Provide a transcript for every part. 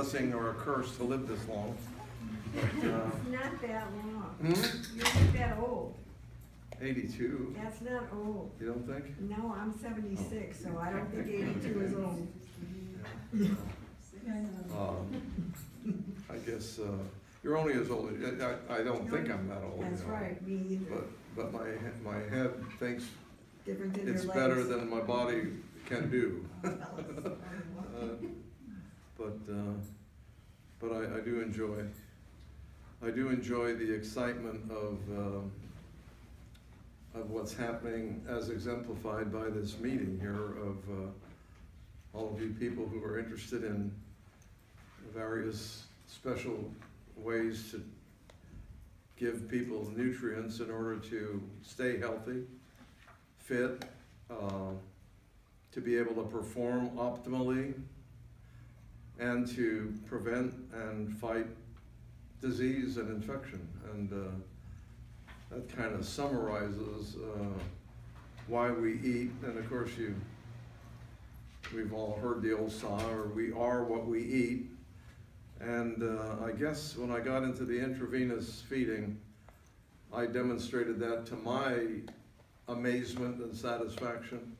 blessing or a curse to live this long. Uh, It's not that long. hmm? You're not that old. Eighty-two, That's not old. you don't think? No, I'm seventy-six, so I don't think eighty-two is old. Yeah. Um, I guess, uh, you're only as old, as- I, I don't think I'm that old. you That's know. right, me either. But, but my, my head thinks it's better than my body can do. Uh, But, uh, but I, I do enjoy, I do enjoy the excitement of, um, of what's happening as exemplified by this meeting here of uh, all of you people who are interested in various special ways to give people nutrients in order to stay healthy, fit, uh, to be able to perform optimally, and to prevent and fight disease and infection. And uh, that kind of summarizes uh, why we eat. And of course, you, we've all heard the old saw, or we are what we eat. And uh, I guess when I got into the intravenous feeding, I demonstrated that to my amazement and satisfaction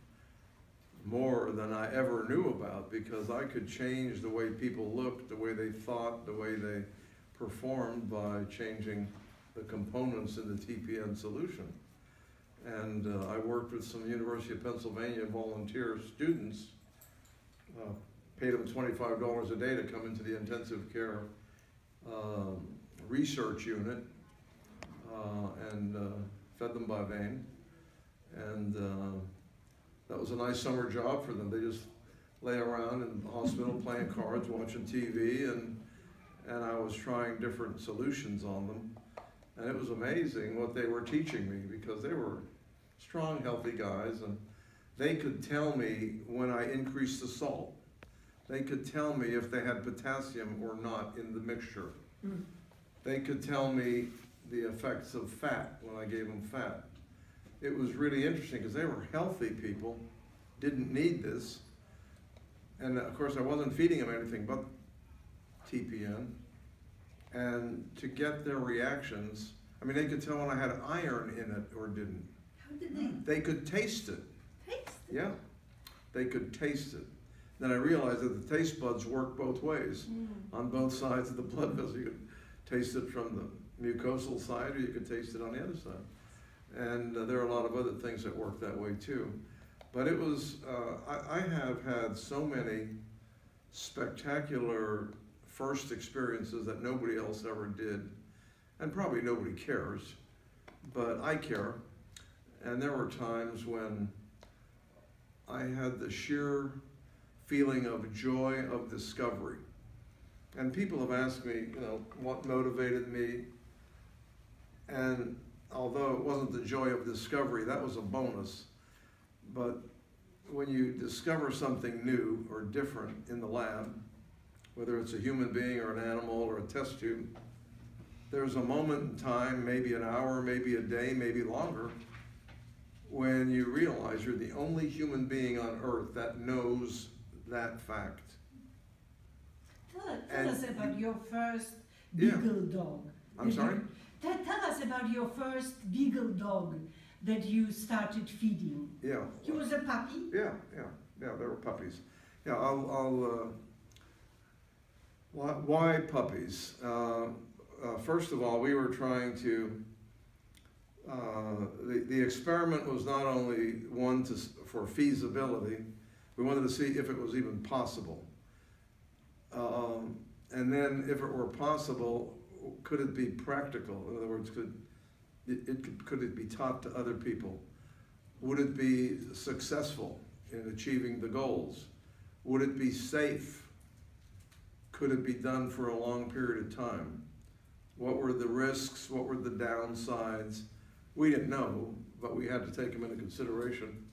more than I ever knew about because I could change the way people looked, the way they thought, the way they performed by changing the components in the TPN solution. And uh, I worked with some University of Pennsylvania volunteer students, uh, paid them twenty-five dollars a day to come into the intensive care um, research unit uh, and uh, fed them by vein. And uh, that was a nice summer job for them. They just lay around in the hospital playing cards, watching TV, and and I was trying different solutions on them. And it was amazing what they were teaching me because they were strong, healthy guys, and they could tell me when I increased the salt. They could tell me if they had potassium or not in the mixture. Mm. They could tell me the effects of fat when I gave them fat. It was really interesting because they were healthy people, didn't need this. And of course, I wasn't feeding them anything but TPN. And to get their reactions, I mean, they could tell when I had iron in it or didn't. How did they They could taste it. taste it? Yeah, they could taste it. Then I realized that the taste buds work both ways. Mm. On both sides of the blood vessel, you could taste it from the mucosal side, or you could taste it on the other side. And uh, there are a lot of other things that work that way too. But it was, uh, I, I have had so many spectacular first experiences that nobody else ever did, and probably nobody cares, but I care. And there were times when I had the sheer feeling of joy of discovery. And people have asked me, you know, what motivated me. And although it wasn't the joy of discovery, that was a bonus. But when you discover something new or different in the lab, whether it's a human being or an animal or a test tube, there's a moment in time, maybe an hour, maybe a day, maybe longer, when you realize you're the only human being on earth that knows that fact. Tell, tell us about your first Yeah. beagle dog. I'm sorry? Tell, us about your first beagle dog that you started feeding. Yeah. He was a puppy. Yeah, yeah, yeah, they were puppies. Yeah, I'll, I'll, uh, why, why puppies? Uh, uh, first of all, we were trying to, uh, the, the experiment was not only one to, for feasibility, we wanted to see if it was even possible. Um, and then if it were possible, could it be practical? In other words, could, it, it, could- it be taught to other people? Would it be successful in achieving the goals? Would it be safe? Could it be done for a long period of time? What were the risks? What were the downsides? We didn't know, but we had to take them into consideration.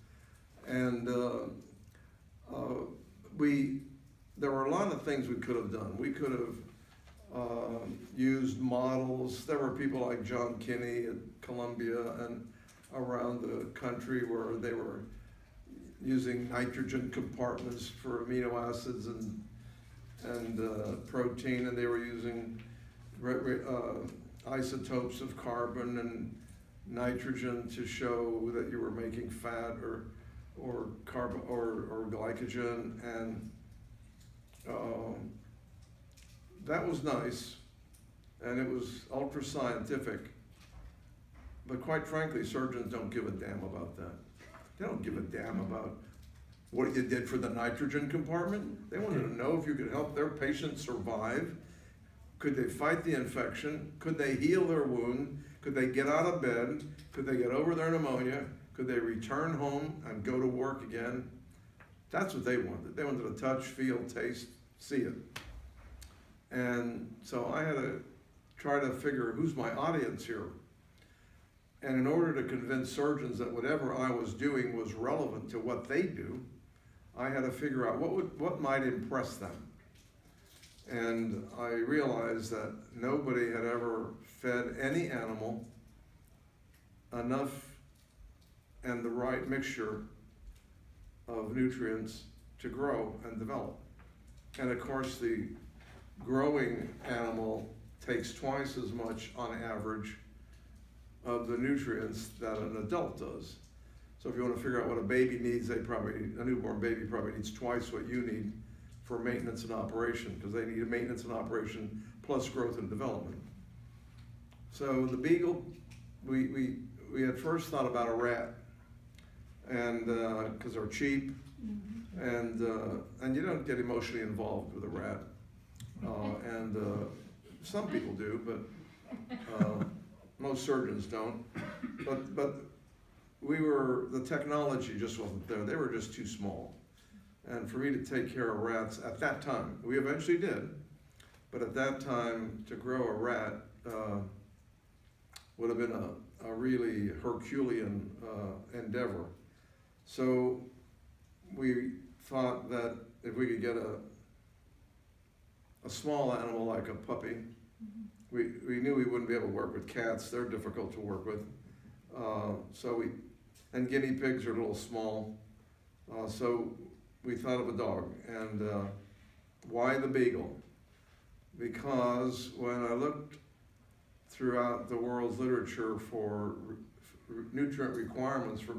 And uh, uh, we, there were a lot of things we could have done. We could have uh, used models. There were people like John Kinney at Columbia and around the country where they were using nitrogen compartments for amino acids and and uh, protein, and they were using uh, isotopes of carbon and nitrogen to show that you were making fat or or carb or, or glycogen, and um, that was nice, and it was ultra scientific. But quite frankly, surgeons don't give a damn about that. They don't give a damn about what you did for the nitrogen compartment. They wanted to know if you could help their patient survive. Could they fight the infection? Could they heal their wound? Could they get out of bed? Could they get over their pneumonia? Could they return home and go to work again? That's what they wanted. They wanted to touch, feel, taste, see it. And so I had to try to figure who's my audience here. And in order to convince surgeons that whatever I was doing was relevant to what they do, I had to figure out what would what might impress them. And I realized that nobody had ever fed any animal enough and the right mixture of nutrients to grow and develop. And of course, the growing animal takes twice as much on average of the nutrients that an adult does. So if you want to figure out what a baby needs, they probably, a newborn baby probably needs twice what you need for maintenance and operation, because they need a maintenance and operation plus growth and development. So the beagle, we, we, we had first thought about a rat, and, uh, cause they're cheap, and, uh, and you don't get emotionally involved with a rat. Uh, and, uh, some people do, but, uh, most surgeons don't. But, but we were, the technology just wasn't there. They were just too small. And for me to take care of rats at that time, we eventually did, but at that time, to grow a rat uh, would have been a, a really Herculean uh, endeavor. So we thought that if we could get a, a small animal like a puppy, we, we knew we wouldn't be able to work with cats, they're difficult to work with. Uh, so we, and guinea pigs are a little small. Uh, so we thought of a dog. And uh, why the beagle? Because when I looked throughout the world's literature for nutrient requirements for,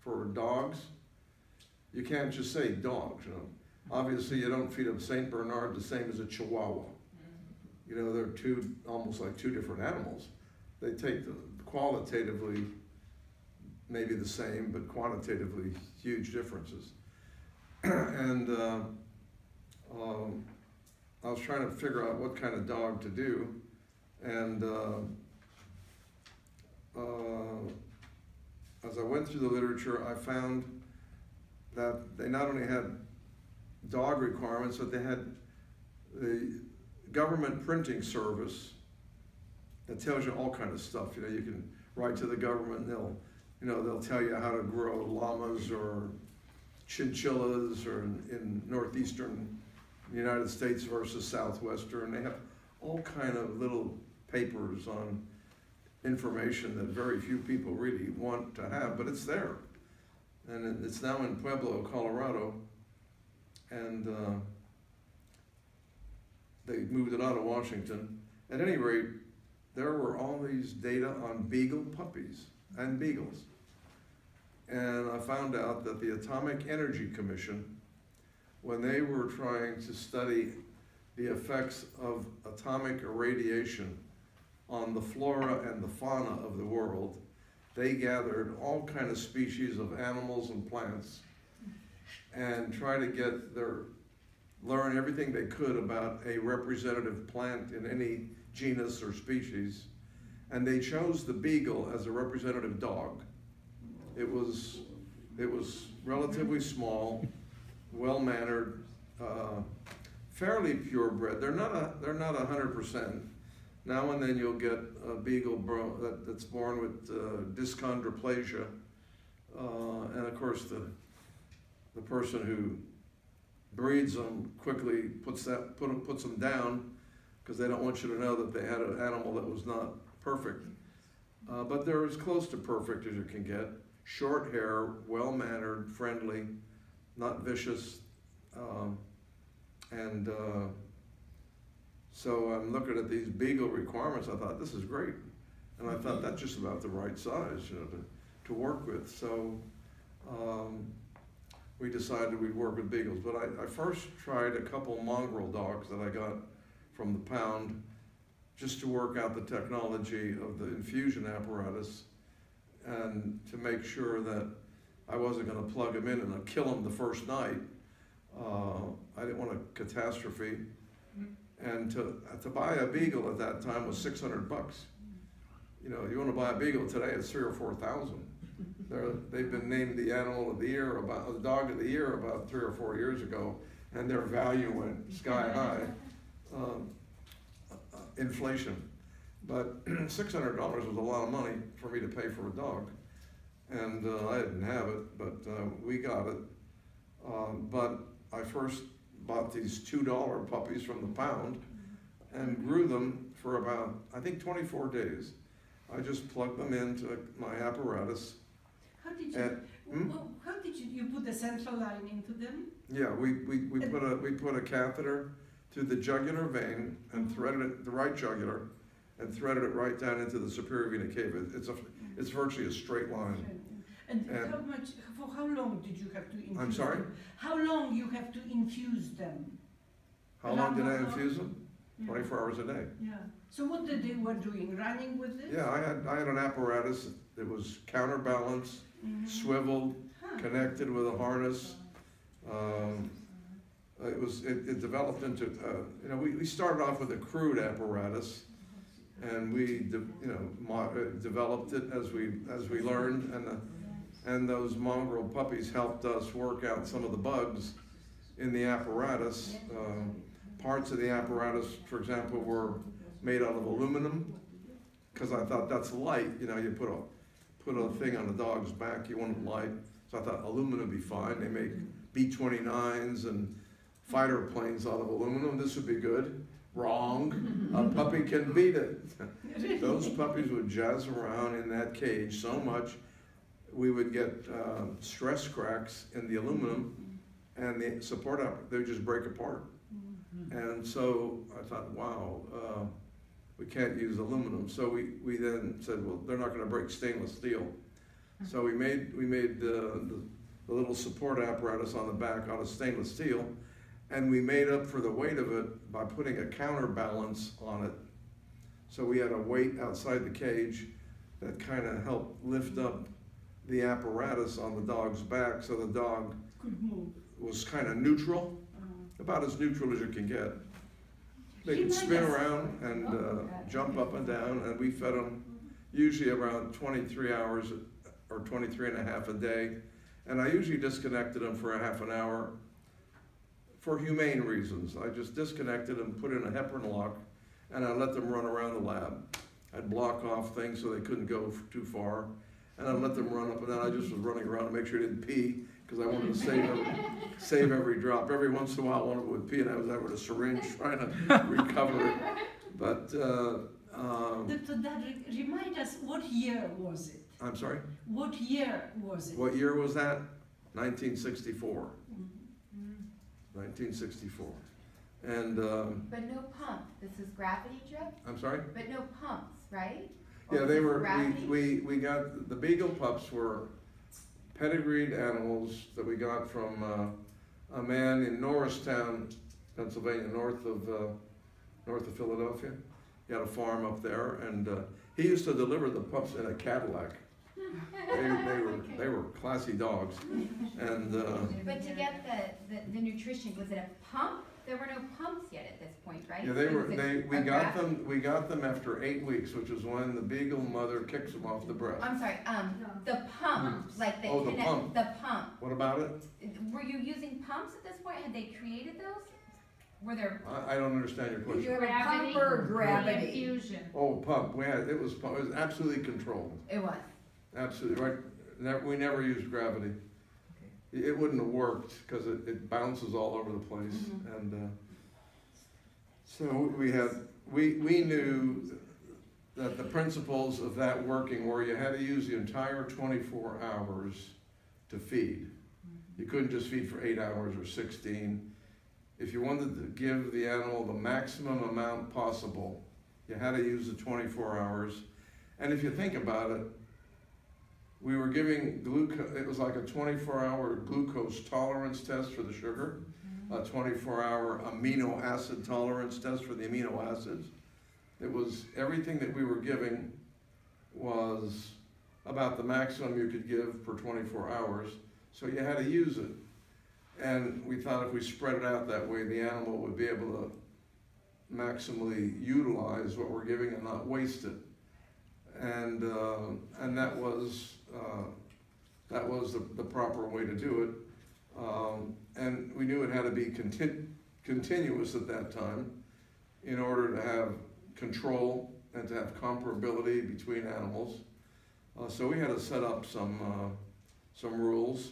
for dogs, you can't just say dogs, you know. Obviously, you don't feed a Saint Bernard the same as a Chihuahua. You know, they're two, almost like two different animals. They take the qualitatively maybe the same, but quantitatively huge differences. and uh, um, I was trying to figure out what kind of dog to do, and uh, uh, as I went through the literature, I found that they not only had dog requirements, but they had the government printing service that tells you all kind of stuff. You know, you can write to the government, and they'll, you know, they'll tell you how to grow llamas or chinchillas, or in, in northeastern United States versus southwestern. They have all kind of little papers on information that very few people really want to have, but it's there. And it's now in Pueblo, Colorado, and uh, they moved it out of Washington. At any rate, there were all these data on beagle puppies and beagles. And I found out that the Atomic Energy Commission, when they were trying to study the effects of atomic irradiation on the flora and the fauna of the world, they gathered all kind of species of animals and plants and try to get their learn everything they could about a representative plant in any genus or species, and they chose the beagle as a representative dog. It was, it was relatively small, well-mannered, uh, fairly purebred. They're not a, they're not a hundred percent. Now and then you'll get a beagle that, that's born with uh, dyschondroplasia, uh, and of course the, the person who breeds them quickly puts that put puts them down because they don't want you to know that they had an animal that was not perfect. Uh, but they're as close to perfect as you can get. Short hair, well mannered, friendly, not vicious, um, and uh, So I'm looking at these Beagle requirements, I thought, this is great. And I thought that's just about the right size, you know, to, to work with. So, um, we decided we'd work with beagles. But I, I first tried a couple mongrel dogs that I got from the pound just to work out the technology of the infusion apparatus and to make sure that I wasn't going to plug them in and kill them the first night. Uh, I didn't want a catastrophe. Mm-hmm. And to, to buy a beagle at that time was 600 bucks. You know, you want to buy a beagle today, it's three or 4,000 they have been named the animal of the year, about the dog of the year, about three or four years ago, and their value went sky mm-hmm. high. Um, inflation, but six hundred dollars was a lot of money for me to pay for a dog, and uh, I didn't have it, but uh, we got it. Um, but I first bought these two dollar puppies from the pound, and grew them for about I think 24 days. I just plugged them into my apparatus how did you, and, hmm? how did you, you put a central line into them? yeah, we, we, we put a, we put a catheter through the jugular vein and uh-huh. threaded it, the right jugular, and threaded it right down into the superior vena cava. It's a, mm-hmm. it's virtually a straight line. And And- how much, for how long did you have to infuse I'm sorry? them? How long you have to infuse them? How long did I infuse them? Yeah. Twenty-four hours a day. Yeah. So what did they were doing? Running with this? Yeah, I had, I had an apparatus that was counterbalanced. Swiveled, Huh. connected with a harness. Um, it was, it, it developed into, uh, you know, we, we started off with a crude apparatus and we, de- you know, mo- uh, developed it as we, as we learned and, the- and those mongrel puppies helped us work out some of the bugs in the apparatus. Um, Parts of the apparatus, for example, were made out of aluminum, cause I thought that's light, you know, you put a, put a thing on a dog's back, you want it light. So I thought aluminum would be fine, they make B twenty-nines and fighter planes out of aluminum, this would be good. Wrong, a puppy can beat it. Those puppies would jazz around in that cage so much, we would get, uh, stress cracks in the aluminum and the support up, they would just break apart. And so I thought, wow, uh, we can't use aluminum. So we, we then said, well, they're not gonna break stainless steel. So we made, we made the, the, the little support apparatus on the back out of stainless steel. And we made up for the weight of it by putting a counterbalance on it. So we had a weight outside the cage that kinda helped lift up the apparatus on the dog's back, so the dog Could move. was kinda neutral Uh, about as neutral as you can get. They could spin around and uh, jump up and down, and we fed them usually around 23 hours or 23 and a half a day. And I usually disconnected them for a half an hour for humane reasons. I just disconnected them, put in a heparin lock, and I let them run around the lab. I'd block off things so they couldn't go too far, and I'd let them run up and down. I just was running around to make sure they didn't pee, because I wanted to save every, save every drop. Every once in a while, one of them would pee, and I was there with a syringe trying to recover it. But, uh, um, Dr. Dad, re- remind us, what year was it? I'm sorry, What year was it? what year was that? Nineteen sixty-four. Nineteen sixty-four. And, um, But no pump, this is gravity drip, I'm sorry? but no pumps, right? Or Yeah, was they were, we, we, we got, the Beagle pups were pedigreed animals that we got from, uh, a man in Norristown, Pennsylvania, north of, uh, north of Philadelphia. He had a farm up there, and, uh, he used to deliver the pups in a Cadillac. They, they were, they were classy dogs, and, But to get the, the, the nutrition, was it a pump? There were no pumps yet at this point, right? yeah, they So were, was they, we got gra- them, we got them after eight weeks, which is when the Beagle mother kicks them off the breast. I'm sorry, um, the pump, like the Oh, the connect- pump. The pump, What about it? were you using pumps at this point? Had they created those? Were there, I, I don't understand your Did question. you have a Gravity. pump or gravity? Infusion. Oh, pump, we had, it was, pu- it was absolutely controlled, it was, absolutely, right, never, we never used gravity. It wouldn't have worked, cause it, it bounces all over the place, Mhm. and, uh, so we had, we, we knew that the principles of that working were you had to use the entire twenty-four hours to feed. You couldn't just feed for eight hours or sixteen. if you wanted to give the animal the maximum amount possible, you had to use the twenty-four hours. And if you think about it, we were giving glucose, it was like a twenty-four hour glucose tolerance test for the sugar, a twenty-four hour amino acid tolerance test for the amino acids. It was, everything that we were giving was about the maximum you could give per twenty-four hours, so you had to use it. And we thought if we spread it out that way, the animal would be able to maximally utilize what we're giving and not waste it. And, uh, and that was, uh, that was the, the proper way to do it. Um, and we knew it had to be contin- continuous at that time in order to have control and to have comparability between animals. Uh, so we had to set up some, uh, some rules.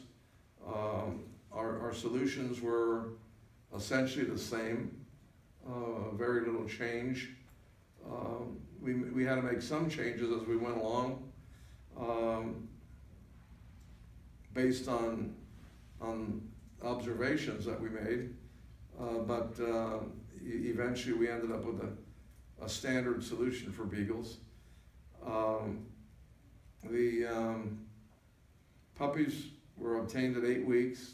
Um, our, our solutions were essentially the same, uh, very little change. Um, we, we had to make some changes as we went along, um, based on, on observations that we made. Uh, but, uh, eventually we ended up with a, a standard solution for beagles. Um, the, um, puppies were obtained at eight weeks.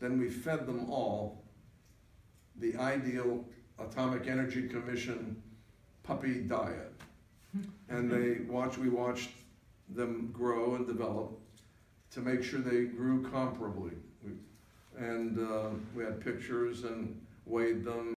Then we fed them all the ideal Atomic Energy Commission puppy diet. And they watched, we watched them grow and develop to make sure they grew comparably. And uh, we had pictures and weighed them